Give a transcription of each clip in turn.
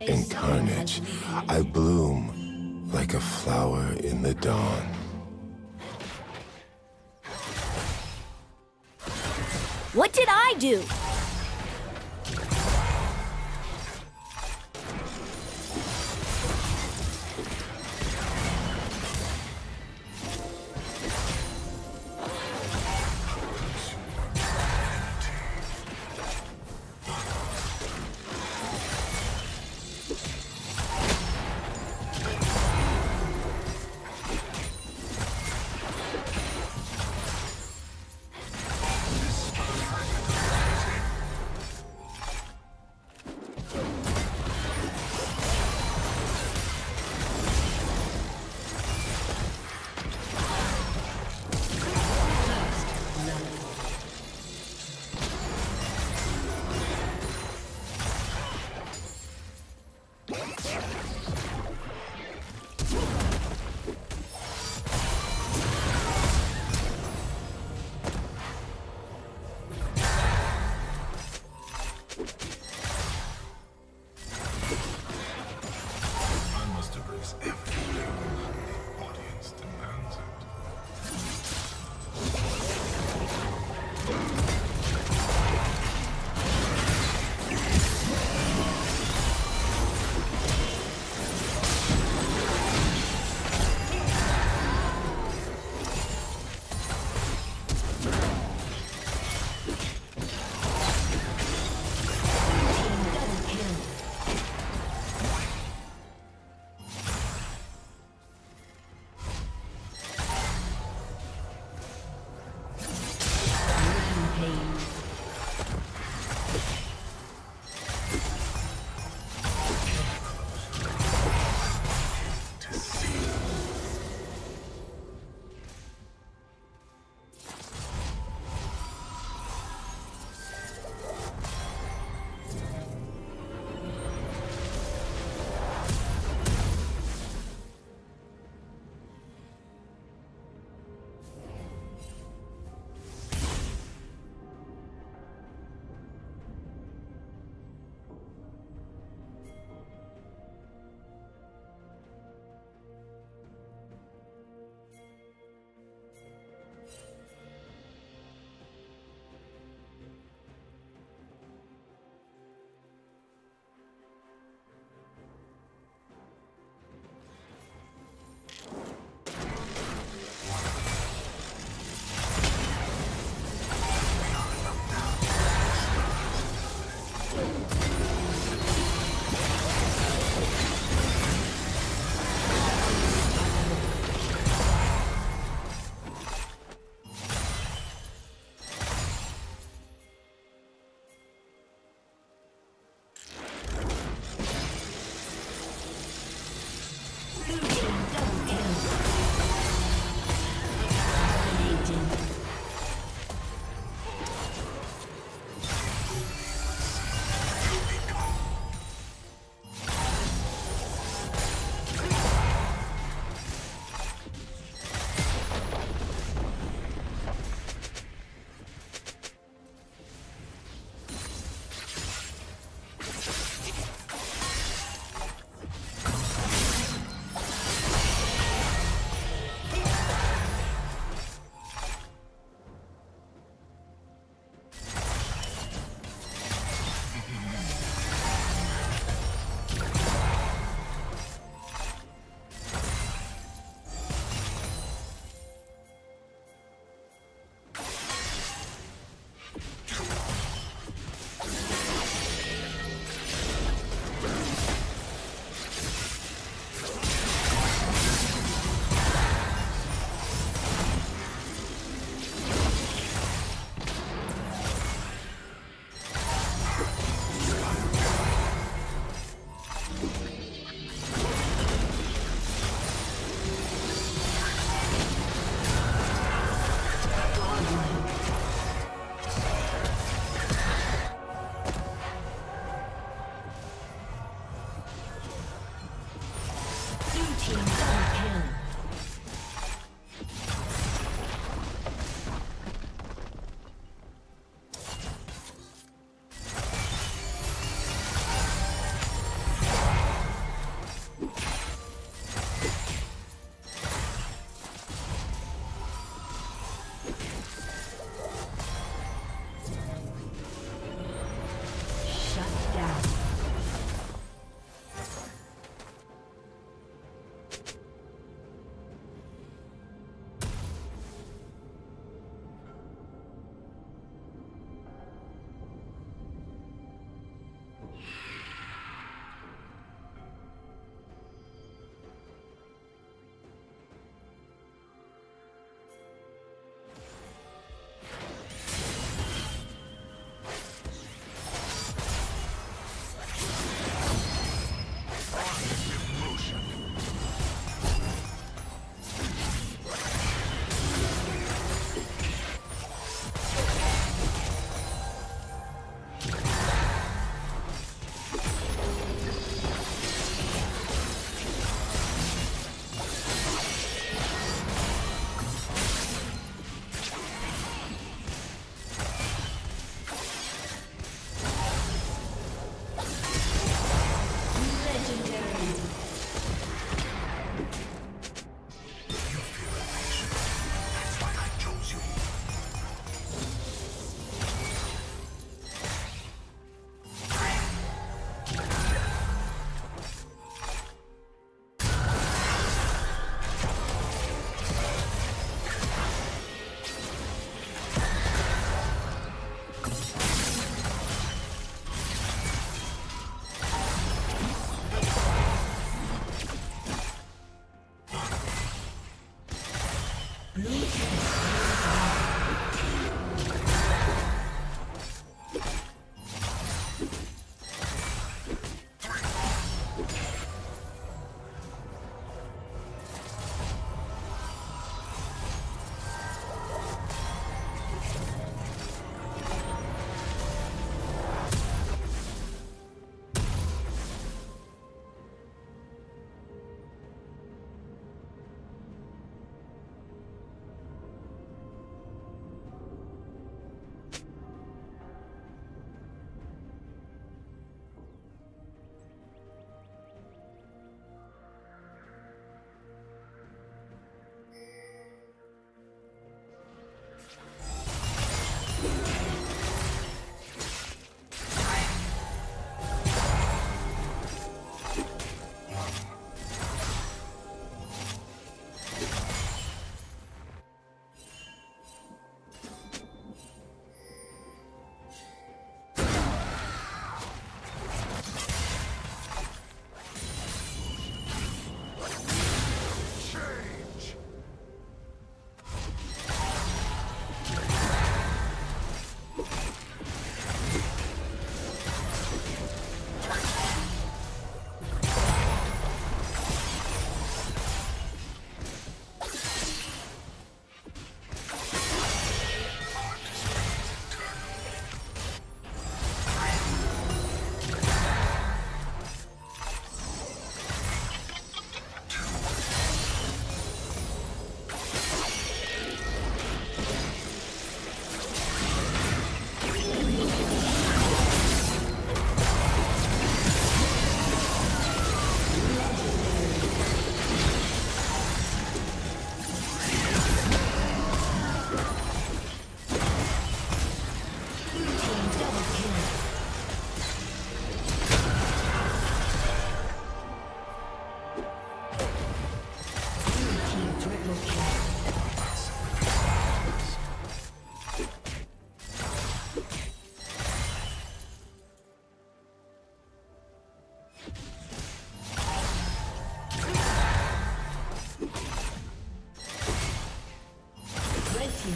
In carnage, I bloom like a flower in the dawn. What did I do?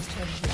team's turret.